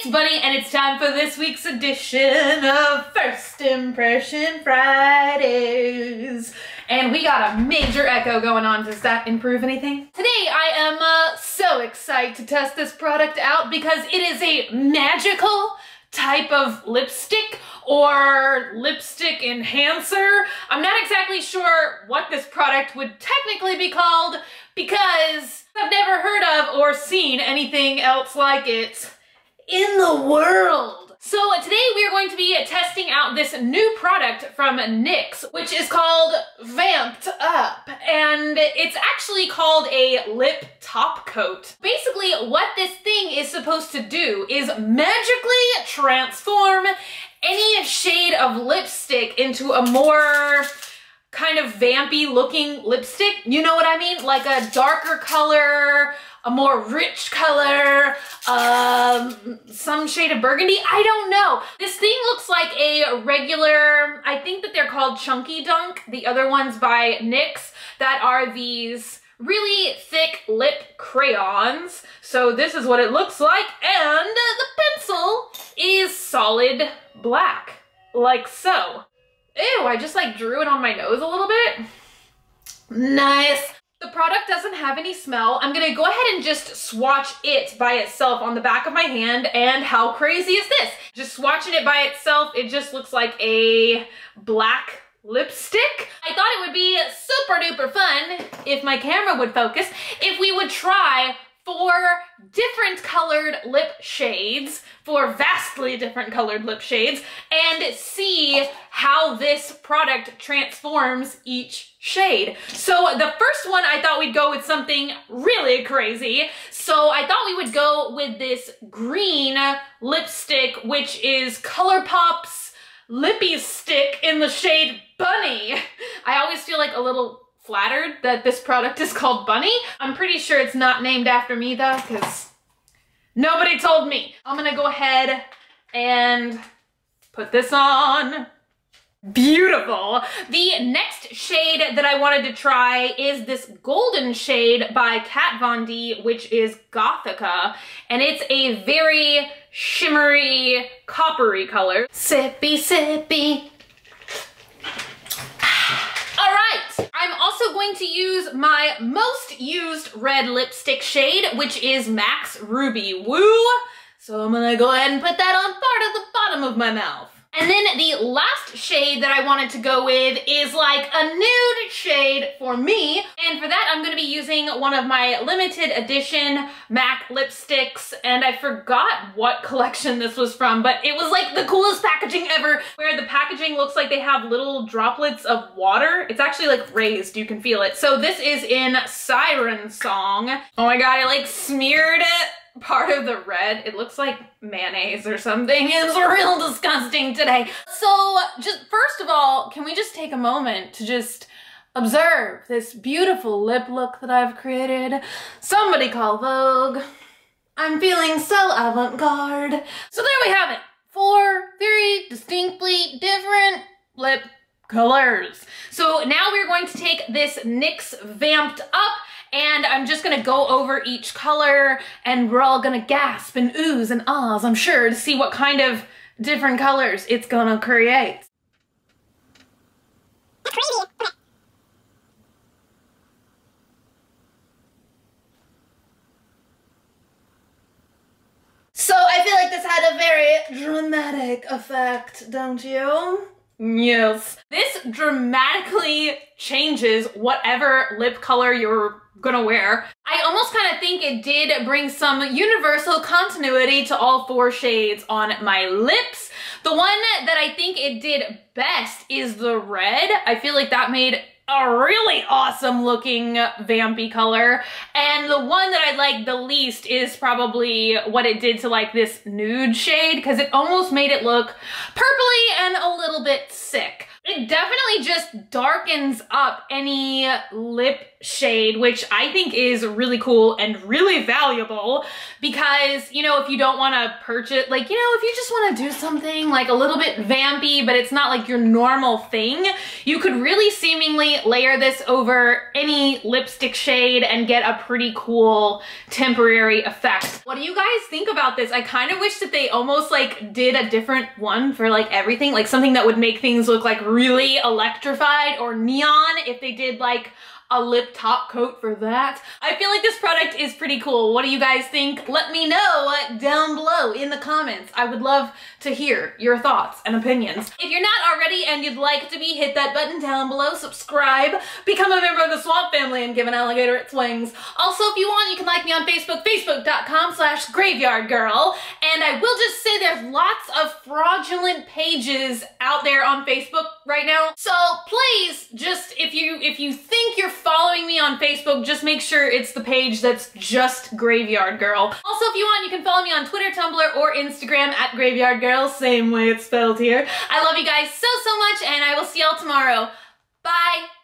it's Bunny and it's time for this week's edition of First Impression Fridays. And we got a major echo going on. Does that improve anything? Today I am uh, so excited to test this product out because it is a magical type of lipstick or lipstick enhancer. I'm not exactly sure what this product would technically be called because I've never heard of or seen anything else like it in the world. So uh, today we are going to be uh, testing out this new product from NYX, which is called Vamped Up. And it's actually called a lip top coat. Basically, what this thing is supposed to do is magically transform any shade of lipstick into a more kind of vampy looking lipstick. You know what I mean? Like a darker color, a more rich color, um, some shade of burgundy. I don't know. This thing looks like a regular, I think that they're called Chunky Dunk. The other ones by NYX that are these really thick lip crayons. So this is what it looks like. And the pencil is solid black, like so. Ew, I just like drew it on my nose a little bit. Nice. The product doesn't have any smell. I'm gonna go ahead and just swatch it by itself on the back of my hand and how crazy is this? Just swatching it by itself, it just looks like a black lipstick. I thought it would be super duper fun if my camera would focus, if we would try four different colored lip shades, for vastly different colored lip shades, and see how this product transforms each shade. So the first one, I thought we'd go with something really crazy. So I thought we would go with this green lipstick, which is ColourPop's Lippie Stick in the shade Bunny. I always feel like a little flattered that this product is called Bunny. I'm pretty sure it's not named after me though, because nobody told me. I'm gonna go ahead and put this on. Beautiful. The next shade that I wanted to try is this golden shade by Kat Von D, which is Gothica. And it's a very shimmery, coppery color. Sippy, sippy. All right, I'm also going to use my most used red lipstick shade, which is MAC's Ruby Woo. So I'm gonna go ahead and put that on part of the bottom of my mouth. And then the last shade that I wanted to go with is like a nude shade for me. And for that, I'm gonna be using one of my limited edition MAC lipsticks. And I forgot what collection this was from, but it was like the coolest packaging ever, where the packaging looks like they have little droplets of water. It's actually like raised, you can feel it. So this is in Siren Song. Oh my God, I like smeared it part of the red. It looks like mayonnaise or something. It's real disgusting today. So just first of all, can we just take a moment to just observe this beautiful lip look that I've created? Somebody call Vogue. I'm feeling so avant-garde. So there we have it. Four very distinctly different lip colors. So now we're going to take this NYX Vamped Up and I'm just gonna go over each color and we're all gonna gasp and oohs and ahs, I'm sure, to see what kind of different colors it's gonna create. So I feel like this had a very dramatic effect, don't you? Yes. This dramatically changes whatever lip color you're gonna wear. I almost kind of think it did bring some universal continuity to all four shades on my lips. The one that I think it did best is the red. I feel like that made a really awesome looking vampy color. And the one that I like the least is probably what it did to like this nude shade because it almost made it look purpley and a little bit sick. It definitely just darkens up any lip shade, which I think is really cool and really valuable because, you know, if you don't want to purchase, like, you know, if you just want to do something like a little bit vampy, but it's not like your normal thing, you could really seemingly layer this over any lipstick shade and get a pretty cool temporary effect. What do you guys think about this? I kind of wish that they almost like did a different one for like everything, like something that would make things look like really electrified or neon if they did like a lip top coat for that. I feel like this product is pretty cool. What do you guys think? Let me know down below in the comments. I would love to hear your thoughts and opinions. If you're not already and you'd like to be, hit that button down below, subscribe, become a member of the Swamp Family, and give an alligator its wings. Also, if you want, you can like me on Facebook, facebook.com slash graveyardgirl. And I will just say there's lots of fraudulent pages out there on Facebook right now. So please, just if you if you think you're following me on Facebook, just make sure it's the page that's just Graveyard Girl. Also, if you want, you can follow me on Twitter, Tumblr, or Instagram at Graveyard Girl, same way it's spelled here. I love you guys so, so much, and I will see y'all tomorrow. Bye!